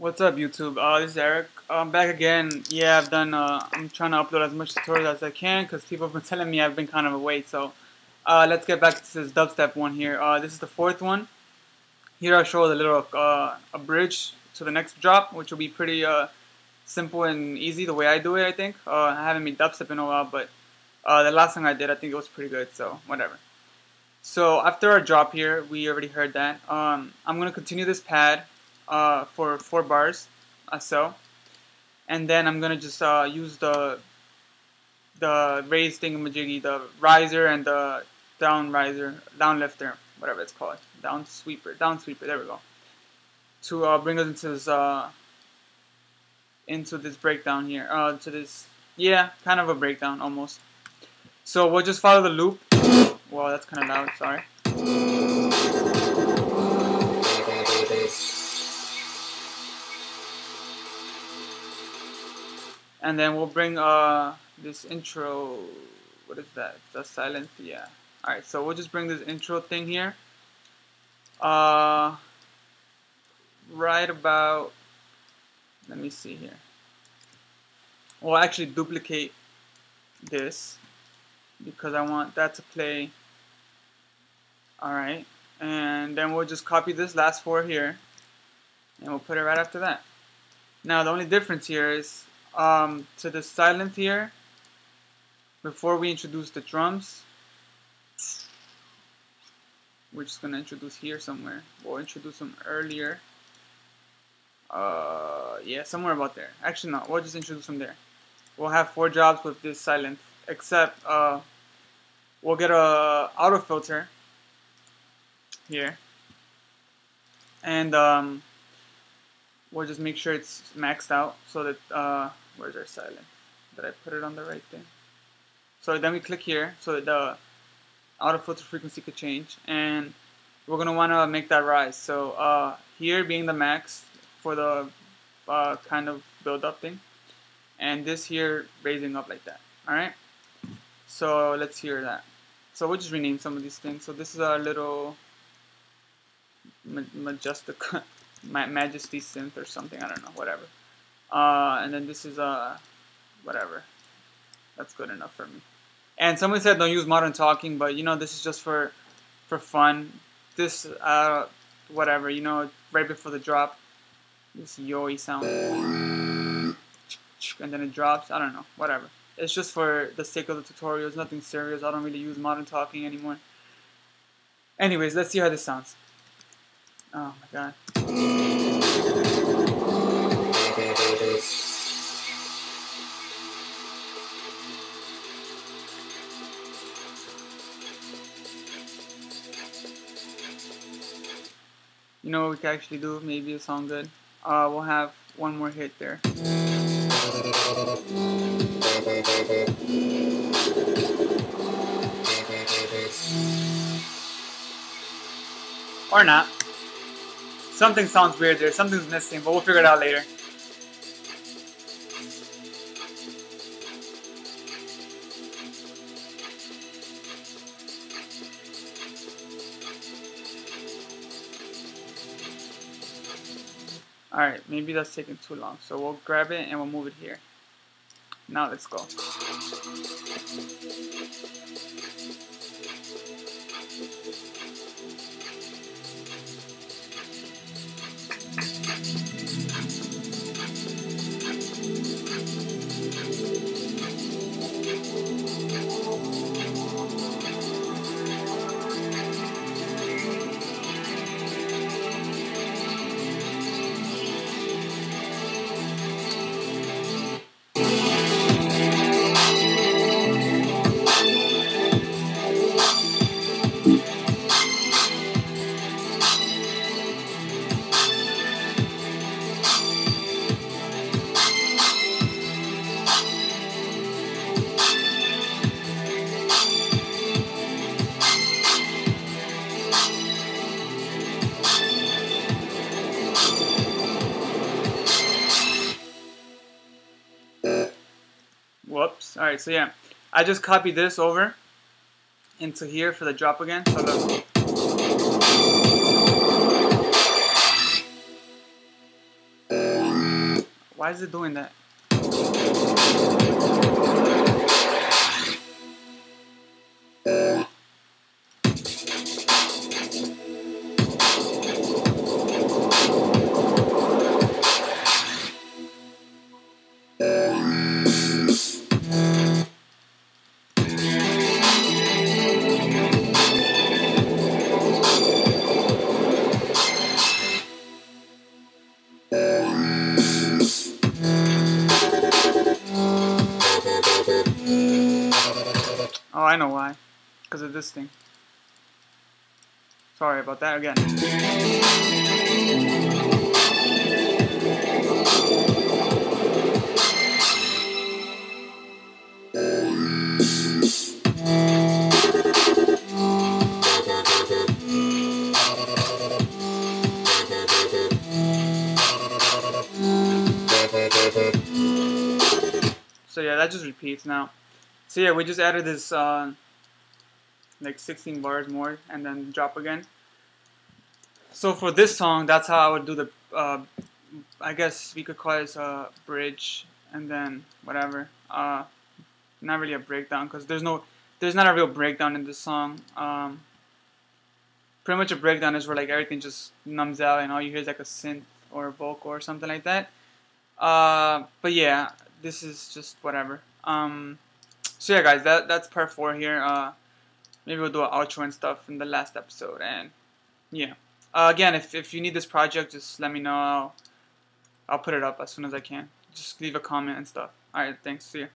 What's up YouTube? Uh, this is Eric. I'm back again. Yeah, I've done, uh, I'm trying to upload as much tutorials as I can because people have been telling me I've been kind of away. So, uh, let's get back to this dubstep one here. Uh, this is the fourth one. Here I show a little, uh, a bridge to the next drop, which will be pretty, uh, simple and easy the way I do it, I think. Uh, I haven't made dubstep in a while, but, uh, the last song I did, I think it was pretty good, so, whatever. So, after our drop here, we already heard that. Um, I'm going to continue this pad uh, for four bars, uh, so, and then I'm gonna just uh, use the the raise thingamajiggy, the riser and the down riser, down lifter, whatever it's called, down sweeper, down sweeper. There we go. To uh, bring us into this uh, into this breakdown here, uh, to this yeah, kind of a breakdown almost. So we'll just follow the loop. Wow, that's kind of loud. Sorry. And then we'll bring uh this intro what is that? The Sylenth yeah. Alright so we'll just bring this intro thing here. Uh right about let me see here. We'll actually duplicate this because I want that to play. Alright and then we'll just copy this last four here and we'll put it right after that. Now the only difference here is um, to the Sylenth here before we introduce the drums. We're just gonna introduce here somewhere we'll introduce them earlier. Uh, yeah somewhere about there. Actually no we'll just introduce them there. We'll have four jobs with this Sylenth except uh, we'll get a auto filter here. And um, we'll just make sure it's maxed out so that uh, where's our Sylenth? Did I put it on the right thing? So then we click here so that the auto filter frequency could change. And we're gonna want to make that rise. So uh, here being the max for the uh, kind of build up thing. And this here raising up like that. Alright? So let's hear that. So we'll just rename some of these things. So this is our little majestic My majesty synth or something. I don't know. Whatever. Uh, and then this is uh, whatever. That's good enough for me. And someone said don't use modern talking, but you know this is just for for fun. This uh, whatever. You know, right before the drop, this yo sound, and then it drops. I don't know. Whatever. It's just for the sake of the tutorial. It's nothing serious. I don't really use modern talking anymore. Anyways, let's see how this sounds. Oh my god. You know what we could actually do? Maybe a song good. Uh, we'll have one more hit there. Or not. Something sounds weird there. Something's missing, but we'll figure it out later. Alright, maybe that's taking too long. So we'll grab it and we'll move it here. Now let's go. Whoops. Alright, so yeah. I just copied this over into here for the drop again. So. Why is it doing that? Oh, I know why. Because of this thing. Sorry about that again. So yeah, that just repeats now. So yeah, we just added this uh, like 16 bars more and then drop again. So for this song, that's how I would do the, uh, I guess we could call it a bridge and then whatever. Uh, not really a breakdown because there's no, there's not a real breakdown in this song. Um, pretty much a breakdown is where like everything just numbs out and all you hear is like a synth or a vocal or something like that. Uh, but yeah, this is just whatever. Um, so yeah, guys, that that's part four here. Uh, maybe we'll do an outro and stuff in the last episode. And yeah, uh, again, if if you need this project, just let me know. I'll, I'll put it up as soon as I can. Just leave a comment and stuff. All right, thanks. See you.